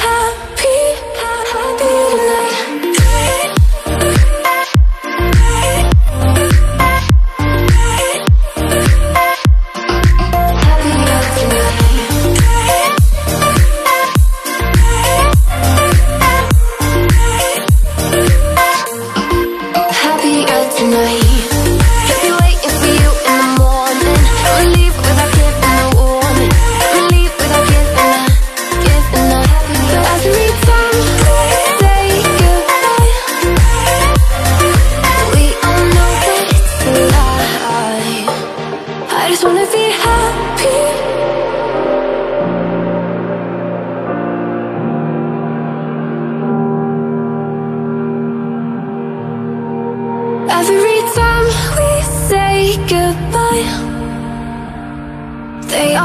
just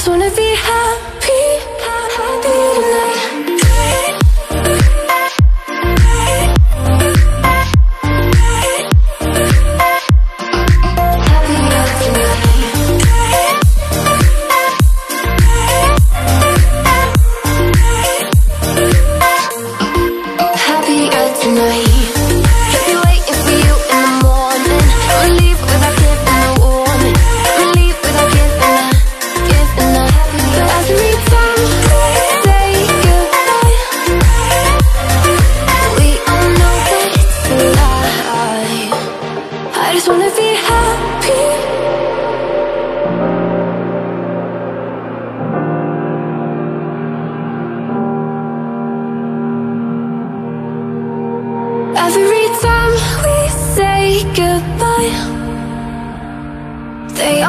just wanna be happy. Happy tonight tonight